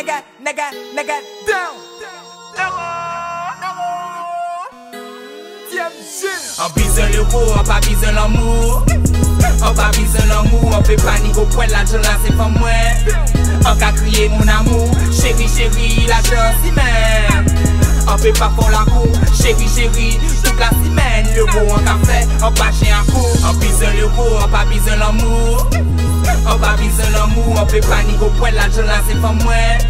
nigga, nigga, nigga, down. An bizon le wou, an pa bizon l'amou An pa bizon l'amou, an pe panik ou pwen la jola se fan mwen. An ka kriye moun amou, chéri chéri la jola si men. An pe pa fon la kou, chéri chéri tout la si men. Le wou an ka fe, an pa chen an kou An bizon le wou, an pa bizon l'amou An pa bizen an mou, an pe panigo pwen la jen lan se fan mwen.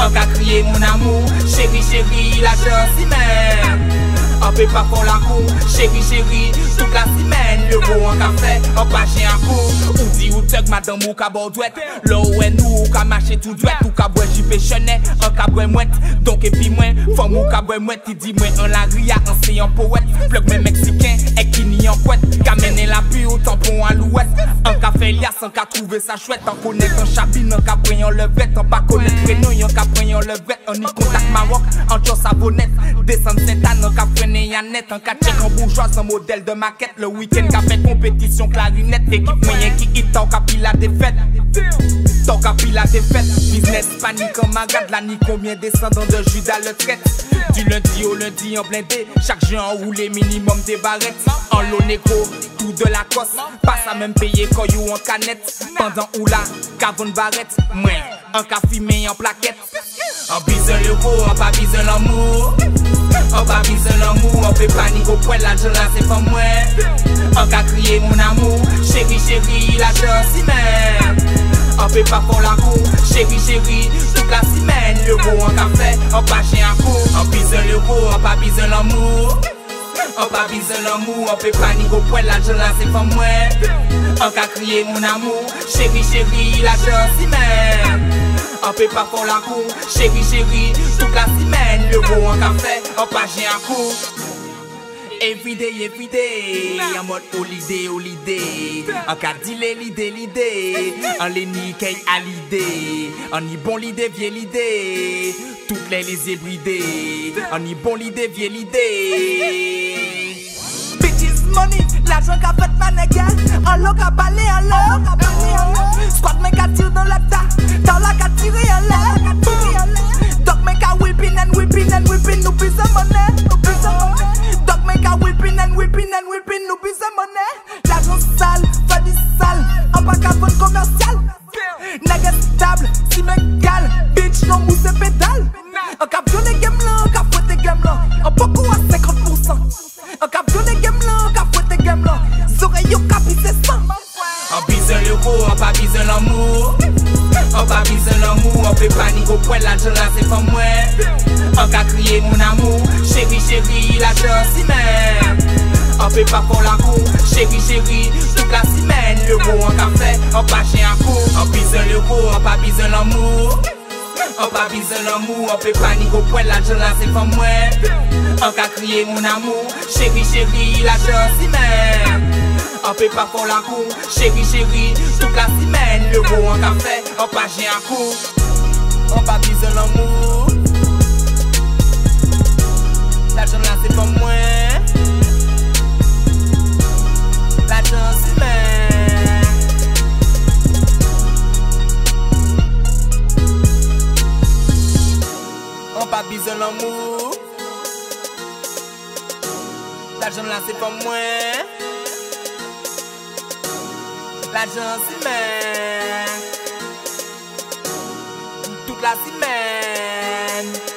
An ka kriye moun amou, chéri chéri la jen si men. An pe pa fon la kou, chéri chéri tout la si men. Le go an ka fe, an pa jen an kou. Ou di ou teg madan mou ka bo dwet Lo ou en nou ou ka mache tout dwet. Ou ka bwe jipe chene, an ka bwe mwet. Donk epi mwen, fon mou ka bwe mwet. Ti di mwen an la ria, an se yon poet Plek men Meksiken, ek ki ni yon kwet Kamene la pi ou tampon an louet un ka fait lias, un ka trouvé sa chouette, un connaît un chabine, un ka pris en pas connaître prénom, un ka pris en levette, un y contact Maroc, un chose savonnette, descend Saint-Anne, un ka frené Yannet, un ka check en bourgeois, un modèle de maquette, le week-end ka fait compétition clarinette, équipe moyen qui hit, ka pile la Tant qu'à pile la défaite, business panique en magade, la ni combien descendants de Judas le traite? Du lundi au lundi en blindé, chaque jour enroulé minimum des barrettes. En lot négro, tout de la cosse, pas à même payer coyou en canette. Pendant ou la cavone barrette, moins un café en plaquette. En bise l'euro, on pas bise l'amour. On pas bise l'amour, on fait panique au point, l'argent là c'est pas moi. On qu'a crié mon amour, On fait pas pour la cour, chérie chérie, toute la semaine, l'euro en café, on pas chez un coup. On bise l'euro, on pas bise l'amour. On pas bise l'amour, on fait panique au point, l'argent là c'est pas moi. On qu'a crié mon amour, chérie chérie, l'argent si même. On fait pas pour la cour, chérie chérie, toute la semaine, l'euro en café, on pas chez un coup. Everyday, everyday, en mode holiday, holiday. En cas d'île, l'idée, l'idée. En les niquer à l'idée. En y bon l'idée, vieille l'idée. Toutes les les hybridés. En y bon l'idée, vieille l'idée. Bitches money, l'argent qu'a fait ma nègre En l'eau qu'a balé en l'air Squad mais qu'a tiré dans la ta Dans la qu'a tiré en l'air Dog mais qu'a whipping and whipping and whipping Nous pisse monnaie, si Bitch non mousse et pédale En cap violé game là, en cap fouetté game là En beaucoup à 50% En cap violé game là, en cap fouetté game là Zoreilles au cap, c'est 100 On bise l'euro, on pas bise l'amour. On pas bise l'amour, on fait panique au point, l'argent là c'est pas moi. On qu'a crié mon amour, chérie chérie, l'argent si même. On fait pas pour la cour, chérie chérie, toute la semaine. L'euro en café, on An bizan le kou, an pa bizan l'amou An pa bizan l'amou, an pe pa ni go pwen la jen la se fè mwen. An ka kriye moun amou, chéri chéri la jen si men. An pe pa fon la kou, chéri chéri tout la si men. Le kou an ka fè, an pa jen an kou. An pa bizan l'amou La jen la se fè mwen. pa bizon l'amou L'ajan la se pa mwen L'ajan si men Tout la si men